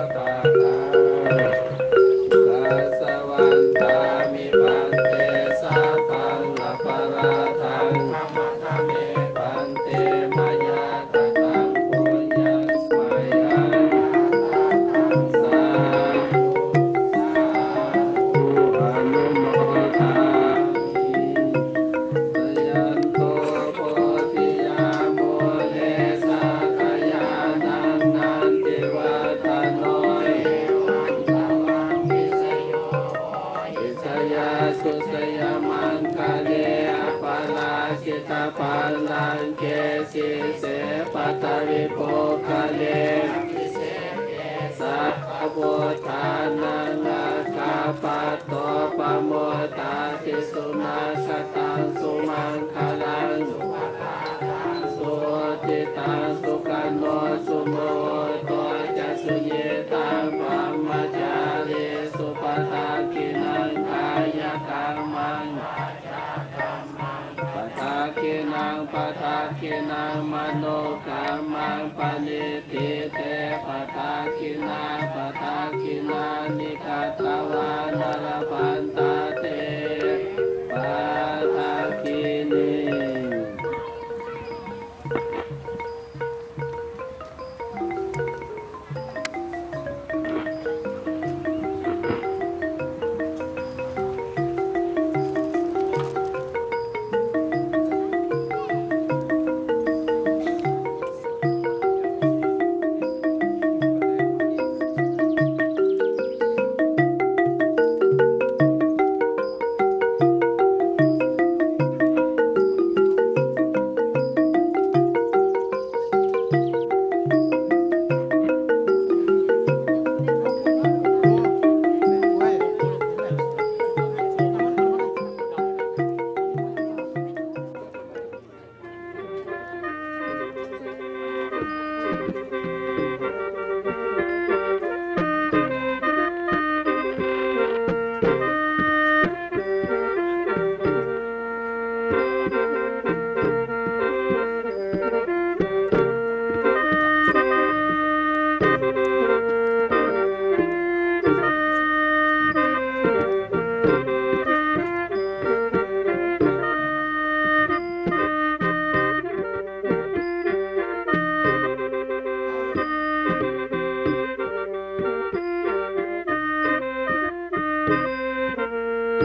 Obrigado. เสปัตตวิโภคะเลสัพพโพธานังลากาปัตโตปโมตาติสุมาสตังสุมังคลังสุติตังสุกันโนสุโม นังปทาคินังมโนกรรมังปณิทิเตปะทาคินาปะทาคินานิคาตวานรพันตาเตปะทาคิน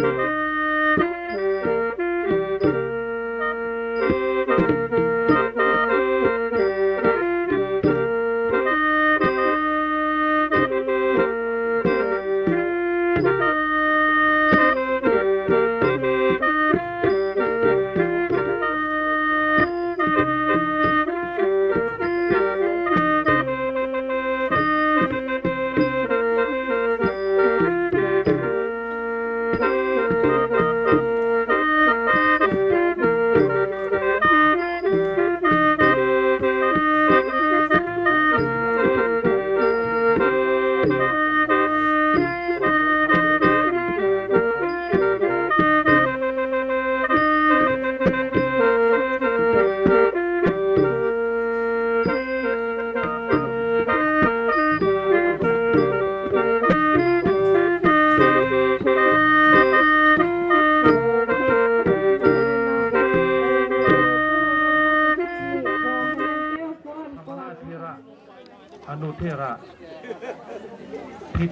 ธร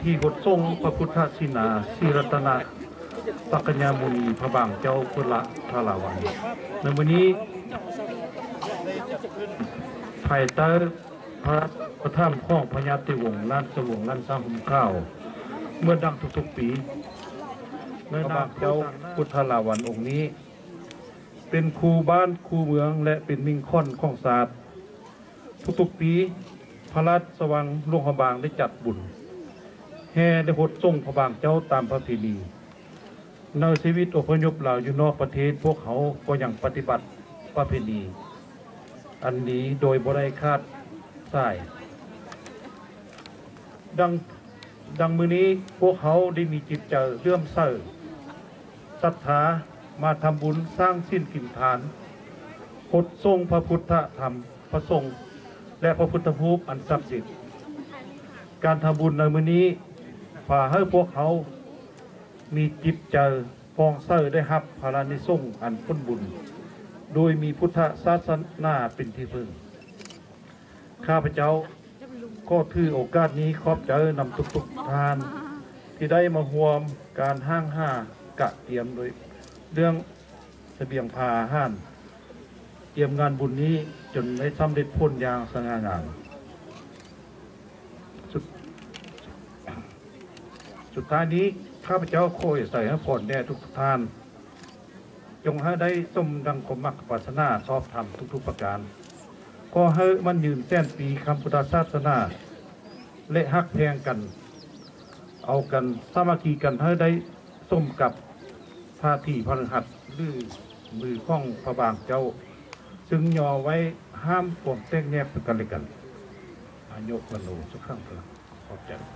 พิธีกดทรงพระพุทธศินาศิรัตนะปักญญามุนีพระบางเจ้าพุทธทาราวันในวันนี้ภายใต้พระประทับข้องพญาติวงศ์ล้านสวงล้านสร้างหุ่มข้าว เมื่อดังทุกๆปีในนามเจ้าพุทธลาวันองค์นี้ เป็นครูบ้านครูเมืองและเป็นมิ่งค่อนของศาสตร์ ทุกๆปี พระราชสว่างหลวงพระบางได้จัดบุญ แห่ได้หดส่งพระบางเจ้าตามประเพณีในชีวิตอพยพเหล่าอยู่นอกประเทศพวกเขาก็ยังปฏิบัติประเพณีอันนี้โดยบริคาดสายดังดังมือนี้พวกเขาได้มีจิตใจเลื่อมใสศรัทธามาทำบุญสร้างสิ้นกินทานหดทรงพระพุทธธรรมพระสงฆ์และพระพุทธภูมิอันศักดิ์สิทธิ์การทำบุญในมื้อนี้ พาให้พวกเขามีจิตใจฟองเสอได้รับพารานิสงอันพ้นบุญ โดยมีพุทธศาสนาเป็นที่พึ่ง ข้าพเจ้าก็ถือโอกาสนี้ขอบใจนำทุกๆทาน ที่ได้มาห่วมการห้างห้ากะเตรียมโดยเรื่องเสบียงพาอาห้าน เตรียมงานบุญนี้จนได้สำเร็จพ้นอย่างสง่างามสุด สุดท้ายนี้ข้าพเจ้าโคยใส่ให้ผลแด่ทุกท่าน จงให้ได้สมดังคมมักปรารถนาชอบธรรมทุกๆประการก็ให้มันยืนแสนปีคำพุทธศาสนา และฮักแพงกัน เอากันสามัคคีกันให้ได้สมกับท่าที่พระฤหัสหรือมือข้องพระบางเจ้าซึ่งยอไว้ห้ามปวมแตกแยกกันและกันอายุวันโนสุขังพลังขอบใจ